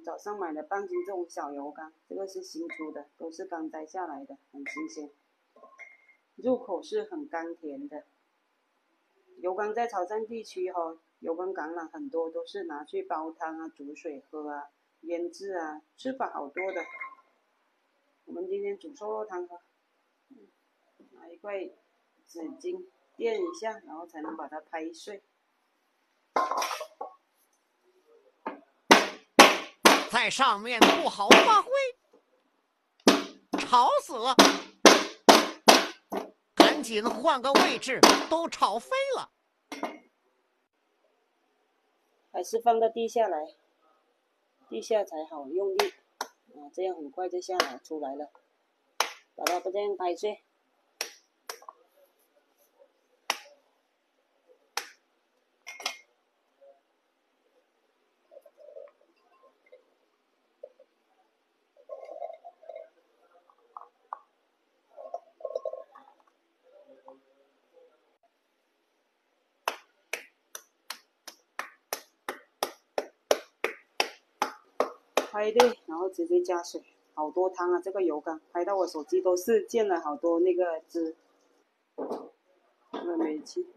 早上买了半斤这种小油柑，这个是新出的，都是刚摘下来的，很新鲜。入口是很甘甜的。油柑在潮汕地区哈，油柑橄榄很多都是拿去煲汤啊、煮水喝啊、腌制啊，吃法好多的。我们今天煮瘦肉汤喝，拿一块纸巾垫一下，然后才能把它拍碎。在上面不好发挥，吵死了！赶紧换个位置，都吵飞了。还是放到地下来，地下才好用力啊，这样很快就下来出来了，把它这样拍碎。拍对，然后直接加水，好多汤啊！这个油缸拍到我手机都是溅了好多那个汁，这个煤气。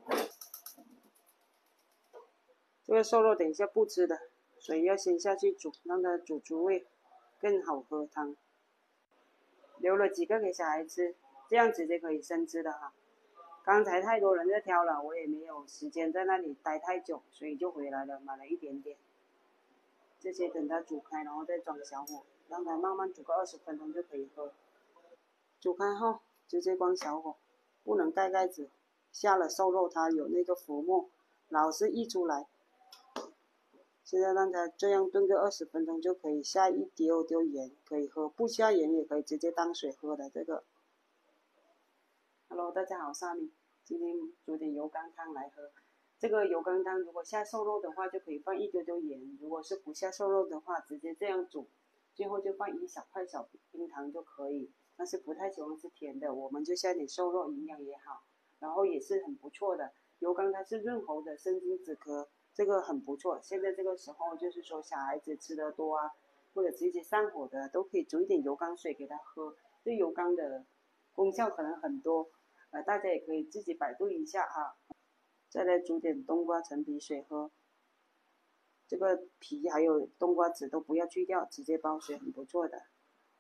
这个瘦肉等一下不吃的，水要先下去煮，让它煮出味，更好喝汤。留了几个给小孩吃，这样直接可以生吃的哈。刚才太多人在挑了，我也没有时间在那里待太久，所以就回来了，买了一点点。这些等它煮开，然后再转小火，让它慢慢煮个二十分钟就可以喝。煮开后直接关小火，不能盖盖子。下了瘦肉，它有那个浮沫，老是溢出来。现在让它这样炖个二十分钟就可以下一丢丢盐，可以喝。不下盐也可以直接当水喝的这个。Hello，大家好，沙米，今天煮点油干汤来喝。这个油羹汤如果下瘦肉的话，就可以放一丢丢盐；如果是不下瘦肉的话，直接这样煮，最后就放一小块小冰糖就可以。但是不太喜欢吃甜的，我们就下点瘦肉，营养也好，然后也是很不错的。油羹它是润喉的，生津止咳，这个很不错。现在这个时候就是说小孩子吃的多啊，或者直接上火的，都可以煮一点油缸水给他喝。这油缸的功效可能很多，呃，大家也可以自己百度一下哈。再来煮点冬瓜陈皮水喝，这个皮还有冬瓜籽都不要去掉，直接煲水很不错的。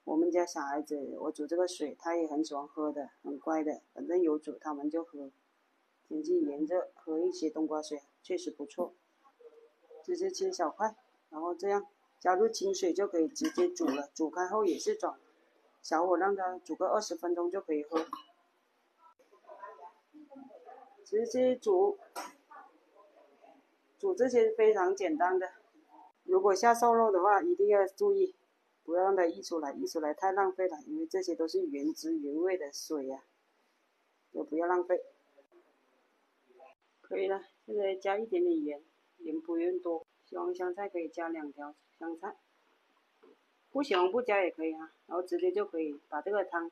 我们家小孩子，我煮这个水，他也很喜欢喝的，很乖的。反正有煮，他们就喝。天气炎热，喝一些冬瓜水确实不错。直接切小块，然后这样加入清水就可以直接煮了。煮开后也是转小火让它煮个二十分钟就可以喝。直接煮，煮这些非常简单的。如果下瘦肉的话，一定要注意，不要让它溢出来，溢出来太浪费了。因为这些都是原汁原味的水呀，就不要浪费。可以了，现在加一点点盐，盐不用多。喜欢香菜可以加两条香菜，不喜欢不加也可以啊。然后直接就可以把这个汤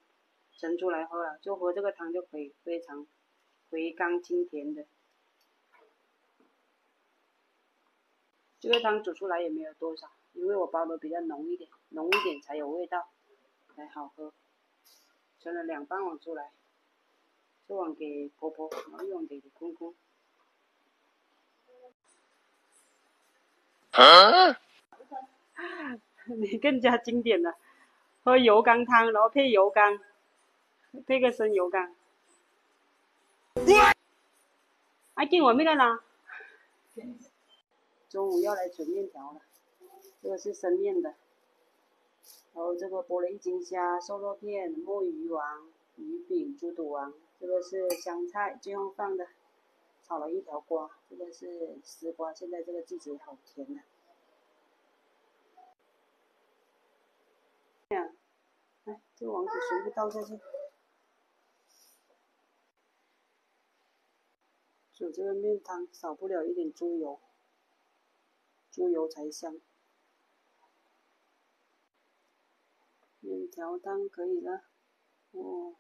盛出来喝了，就喝这个汤就可以，非常。回甘清甜的，这个汤煮出来也没有多少，因为我煲的比较浓一点，浓一点才有味道，才好喝。盛了两半碗出来，这碗给婆婆，然后一碗给公公。啊！你更加经典了，喝油缸汤，然后配油缸，配个生油缸。哎，进我面了啦！中午要来煮面条了，这个是生面的，然后这个剥了一斤虾、瘦肉片、墨鱼丸、鱼饼、猪肚丸，这个是香菜最后放的，炒了一条瓜，这个是丝瓜，现在这个季节好甜的。这样，哎，这个王子全部倒下去。煮这个面汤少不了一点猪油，猪油才香。面条汤可以了，哦。